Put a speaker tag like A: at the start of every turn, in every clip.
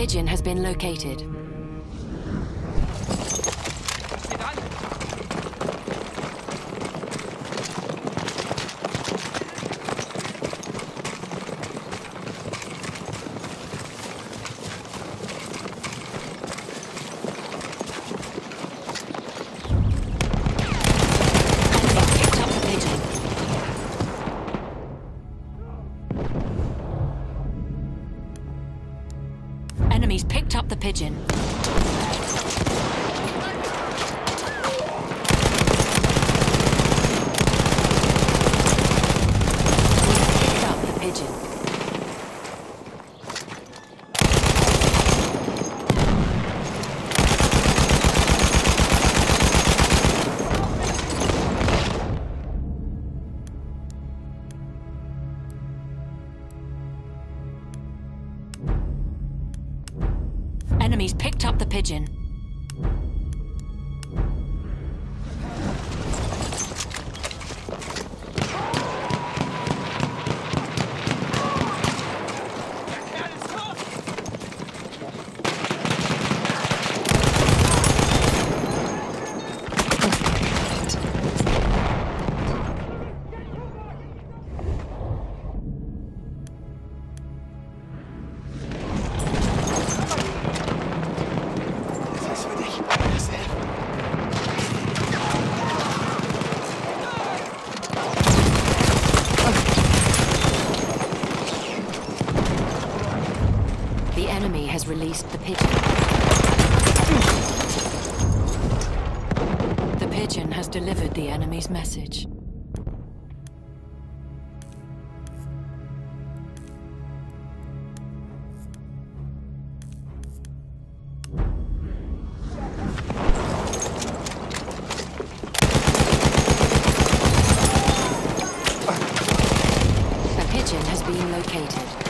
A: pigeon has been located. released the pigeon. The pigeon has delivered the enemy's message. A pigeon has been located.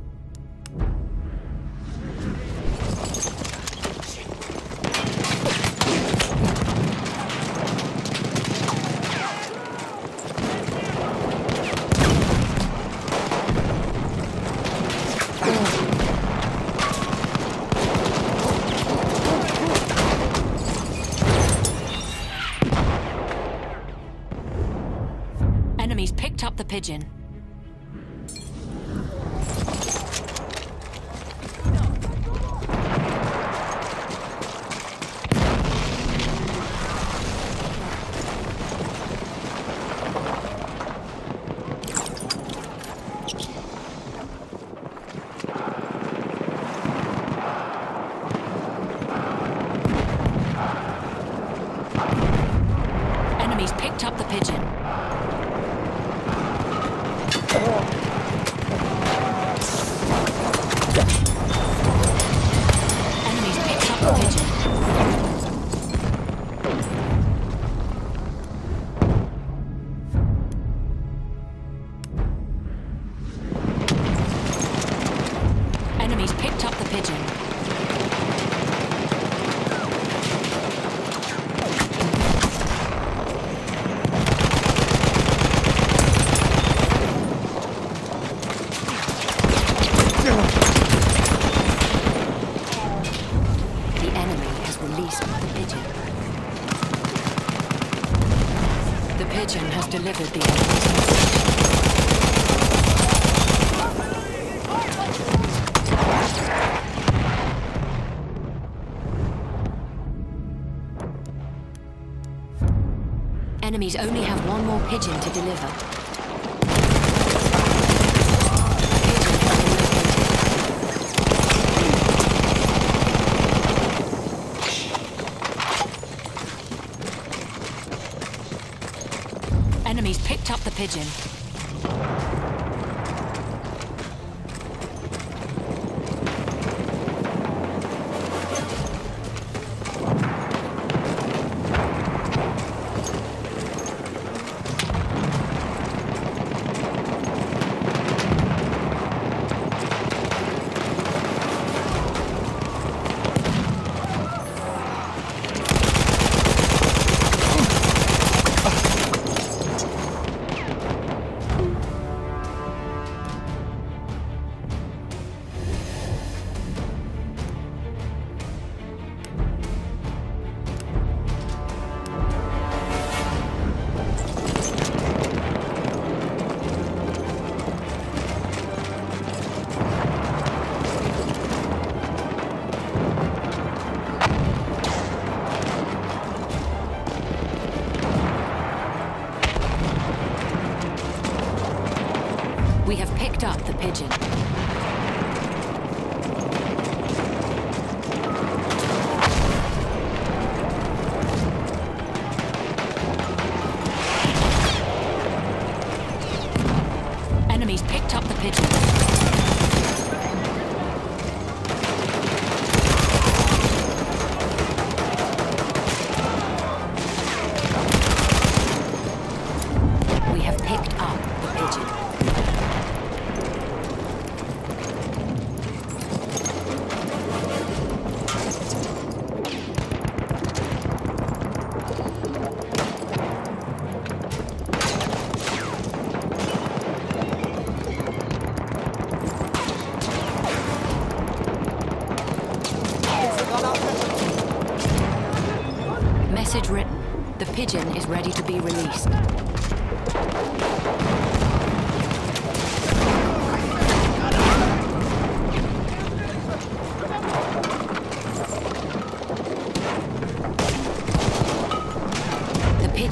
A: religion. Enemies only have one more pigeon to deliver. pigeon.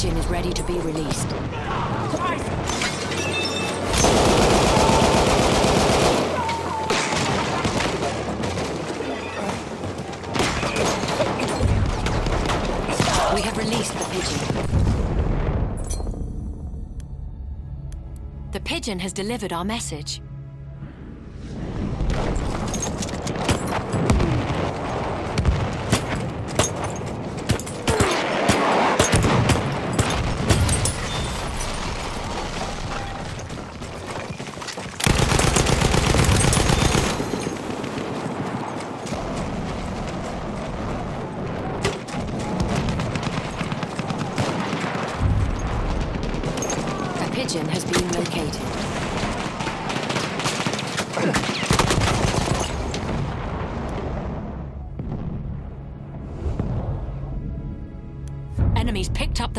A: victim is ready to be released. We have released the pigeon. The pigeon has delivered our message.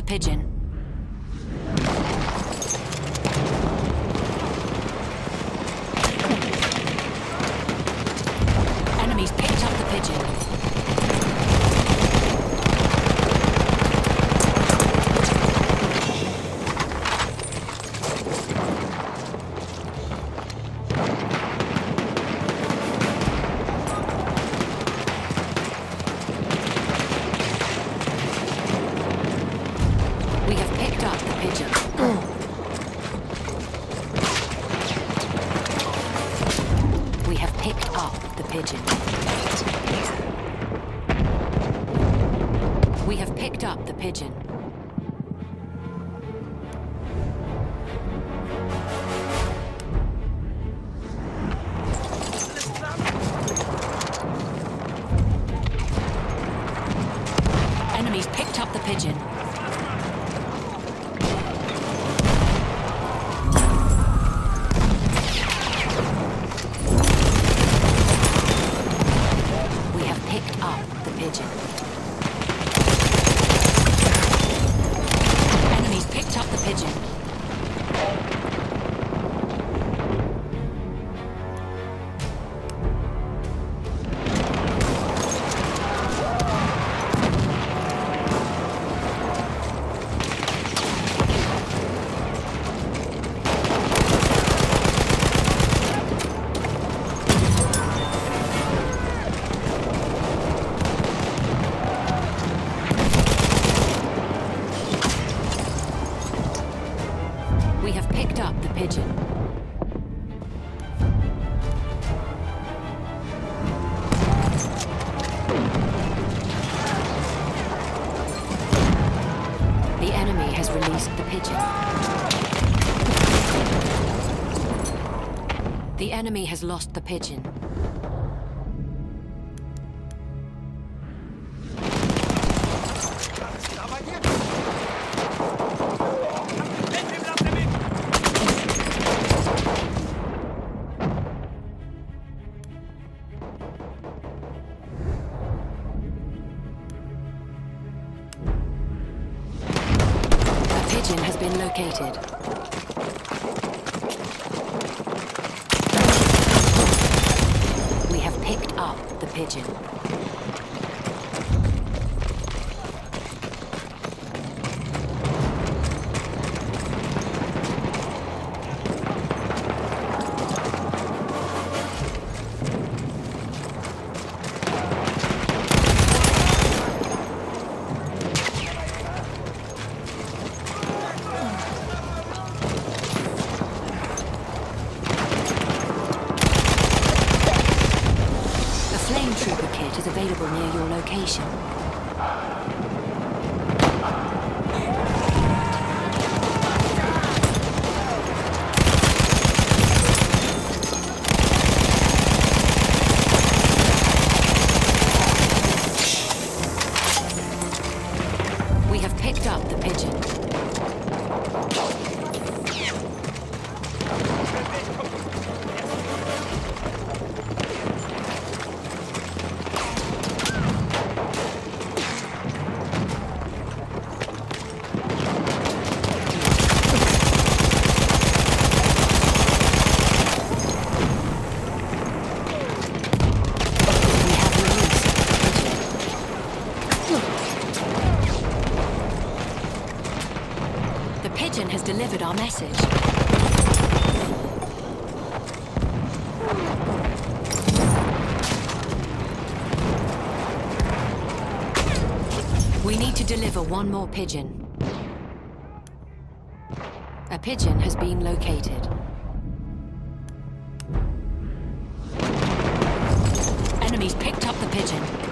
A: the pigeon. Enemies picked up the pigeon. religion. enemy has lost the pigeon. The pigeon. location. Pigeon. A pigeon has been located. Enemies picked up the pigeon.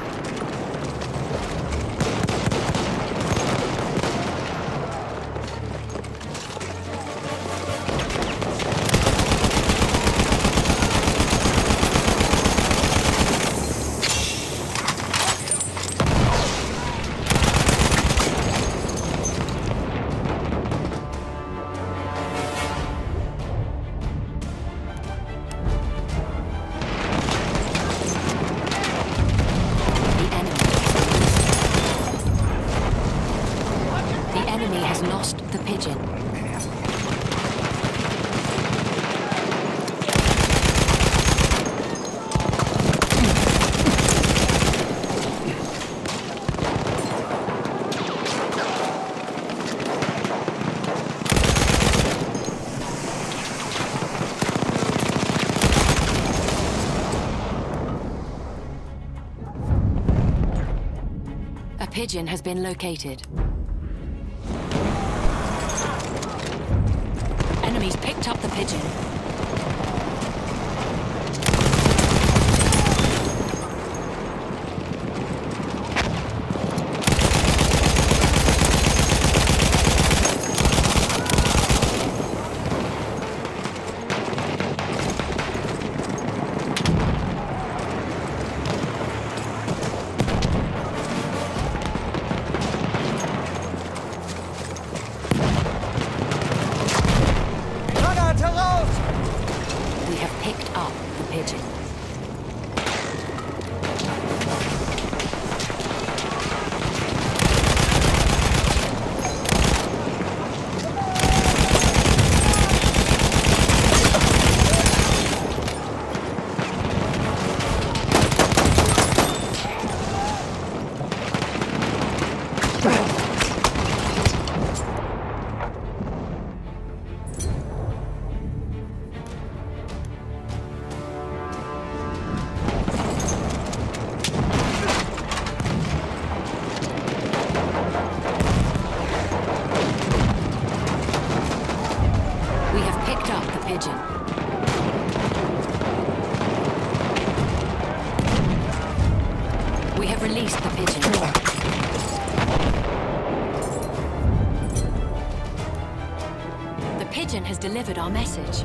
A: Pigeon has been located. Enemies picked up the pigeon. Have released the pigeon. The pigeon has delivered our message.